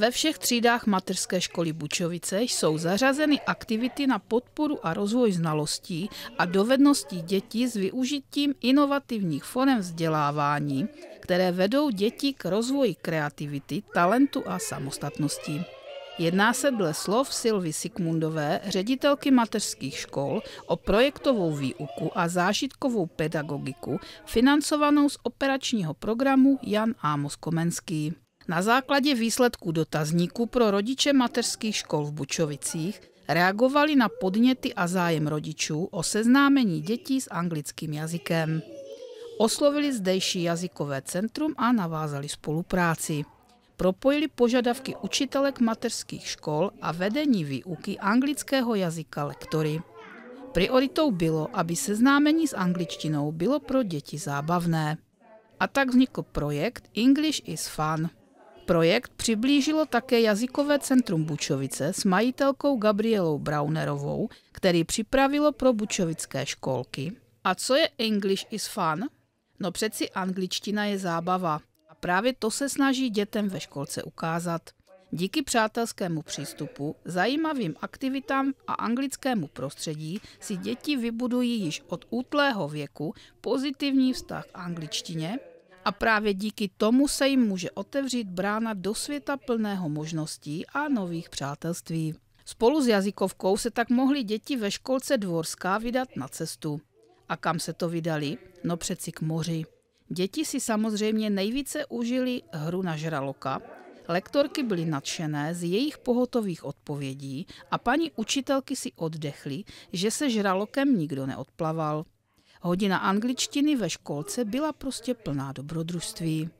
Ve všech třídách mateřské školy Bučovice jsou zařazeny aktivity na podporu a rozvoj znalostí a dovedností dětí s využitím inovativních forem vzdělávání, které vedou děti k rozvoji kreativity, talentu a samostatnosti. Jedná se dle slov Silvy Sikmundové, ředitelky mateřských škol, o projektovou výuku a zážitkovou pedagogiku financovanou z operačního programu Jan Ámos Komenský. Na základě výsledků dotazníků pro rodiče mateřských škol v Bučovicích reagovali na podněty a zájem rodičů o seznámení dětí s anglickým jazykem. Oslovili zdejší jazykové centrum a navázali spolupráci. Propojili požadavky učitelek mateřských škol a vedení výuky anglického jazyka lektory. Prioritou bylo, aby seznámení s angličtinou bylo pro děti zábavné. A tak vznikl projekt English is Fun – Projekt přiblížilo také jazykové centrum Bučovice s majitelkou Gabrielou Braunerovou, který připravilo pro bučovické školky. A co je English is fun? No přeci angličtina je zábava. A právě to se snaží dětem ve školce ukázat. Díky přátelskému přístupu, zajímavým aktivitám a anglickému prostředí si děti vybudují již od útlého věku pozitivní vztah k angličtině a právě díky tomu se jim může otevřít brána do světa plného možností a nových přátelství. Spolu s jazykovkou se tak mohly děti ve školce Dvorská vydat na cestu. A kam se to vydali? No přeci k moři. Děti si samozřejmě nejvíce užili hru na žraloka, lektorky byly nadšené z jejich pohotových odpovědí a paní učitelky si oddechly, že se žralokem nikdo neodplaval. Hodina angličtiny ve školce byla prostě plná dobrodružství.